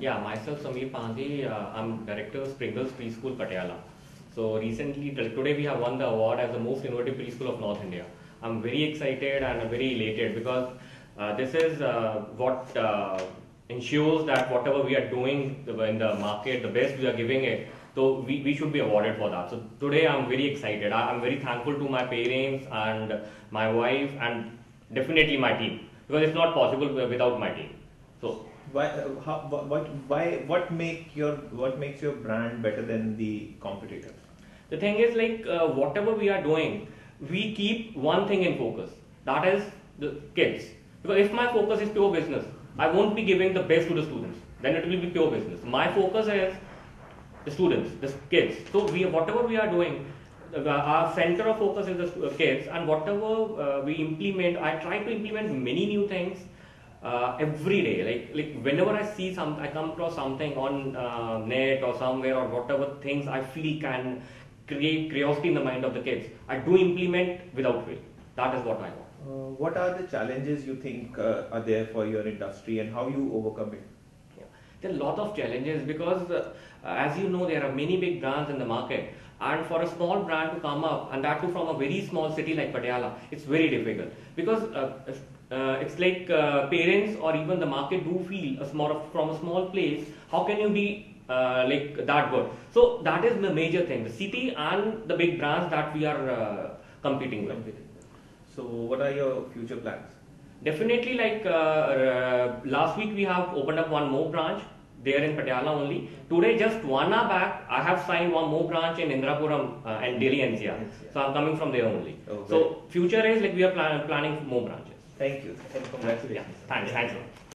Yeah, myself Samir Pandey. Uh, I'm director of Springles Preschool Patiala. So recently, today we have won the award as the most innovative preschool of North India. I'm very excited and very elated because uh, this is uh, what uh, ensures that whatever we are doing in the market, the best we are giving it, so we, we should be awarded for that. So today I'm very excited. I, am very thankful to my parents and my wife and definitely my team because it's not possible without my team. So why uh, how, what why what make your what makes your brand better than the competitors? The thing is like uh, whatever we are doing, we keep one thing in focus. That is the kids. Because if my focus is pure business, I won't be giving the best to the students. Then it will be pure business. My focus is the students, the kids. So we whatever we are doing, uh, our center of focus is the uh, kids, and whatever uh, we implement, I try to implement many new things uh, every day. Like like whenever I see some, I come across something on uh, net or somewhere or whatever things I feel can create curiosity in the mind of the kids. I do implement without fail. That is what I want. Uh, what are the challenges you think uh, are there for your industry and how you overcome it? Yeah. There are a lot of challenges because, uh, as you know, there are many big brands in the market, and for a small brand to come up, and that too from a very small city like Patiala, it's very difficult because uh, uh, it's like uh, parents or even the market do feel a small from a small place. How can you be uh, like that good? So that is the major thing. The city and the big brands that we are uh, competing with. So what are your future plans? Definitely, like uh, last week we have opened up one more branch there in Patiala only. Today, just one hour back, I have signed one more branch in Indirapuram uh, and Delhi NCR. So I'm coming from there only. Oh, so future is like we are plan planning more branches. Thank you and congratulations. Yeah, thanks, thanks.